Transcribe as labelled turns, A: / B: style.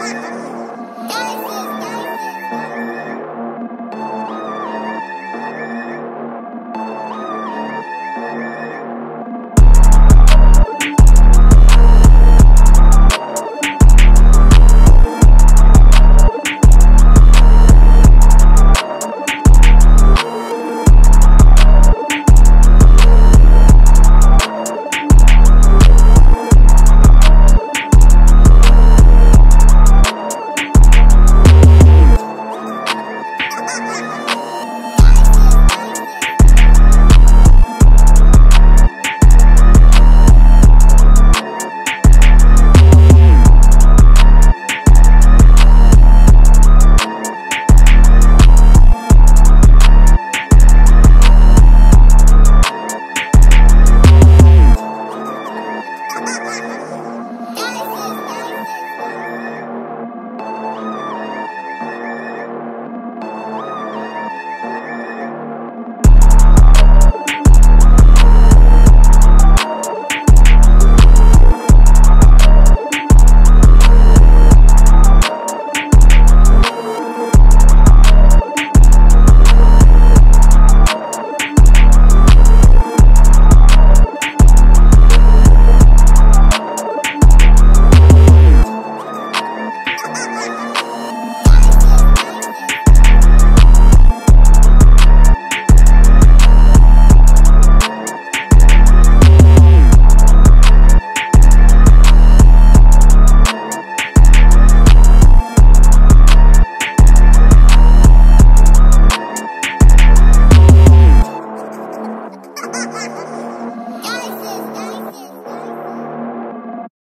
A: Wait, ha!